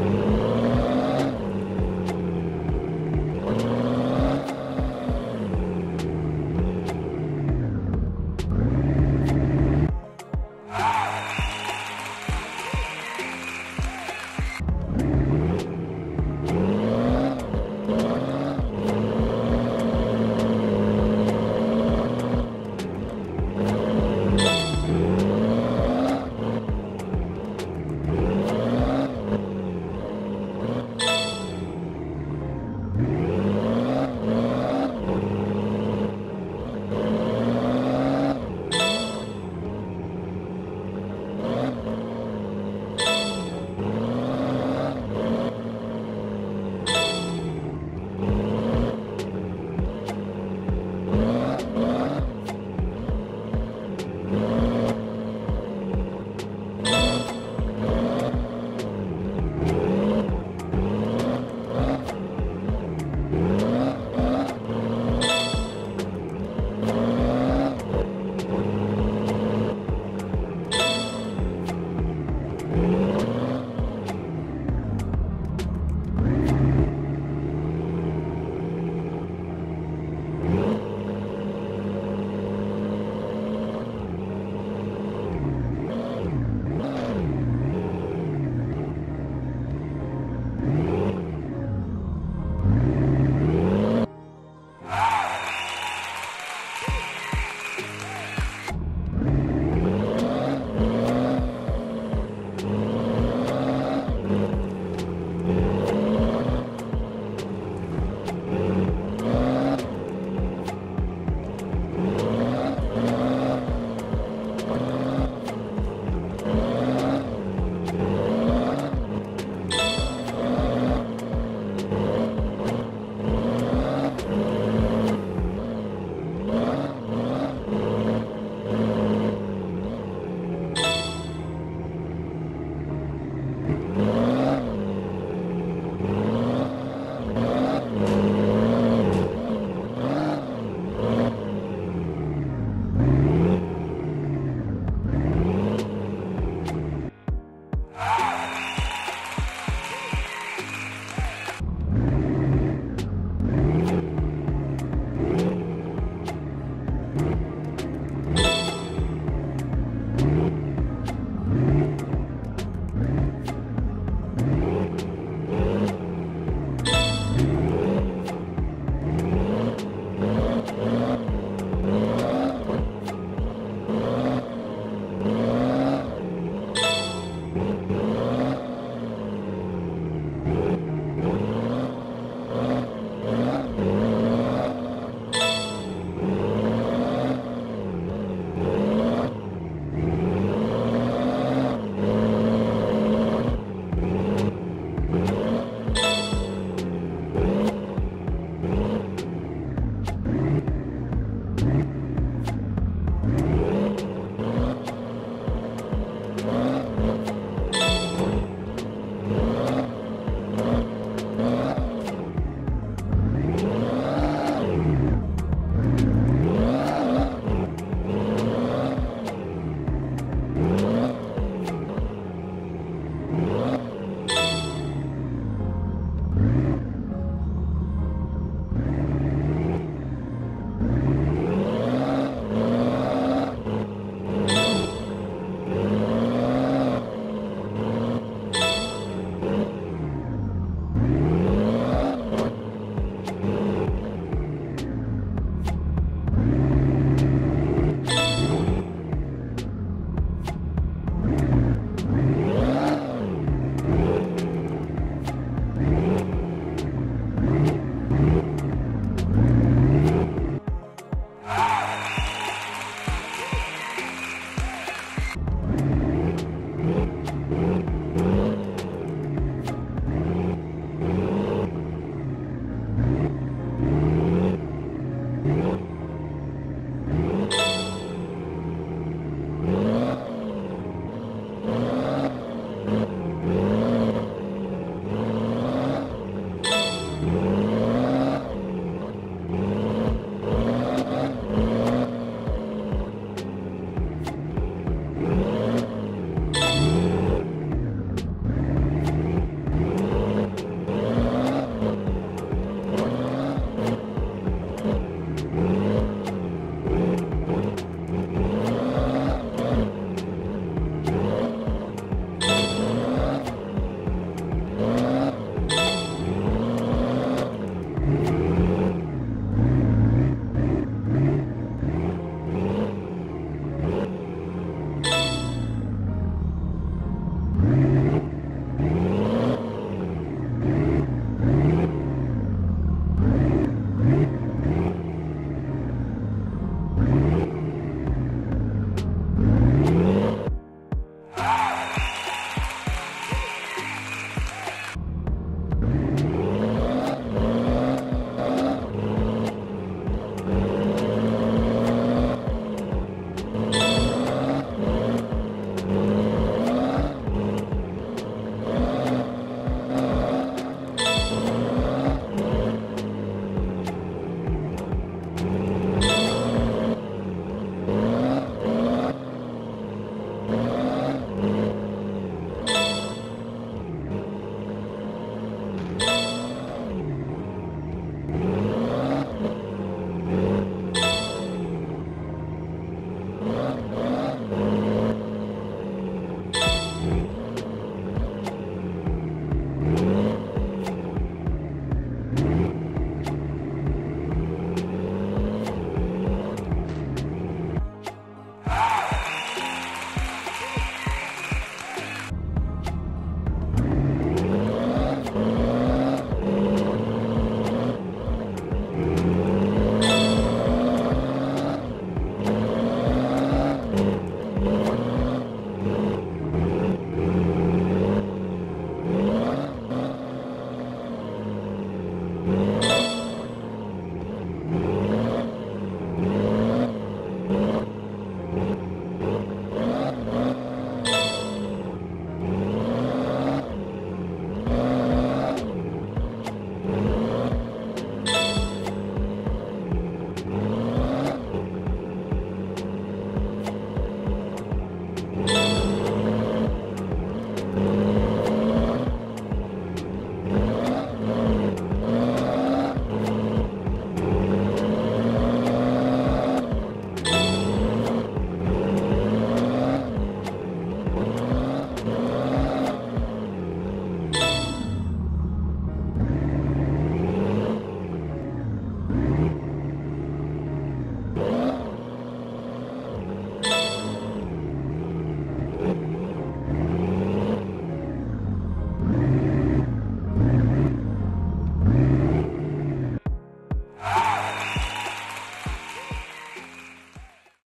Mm-hmm.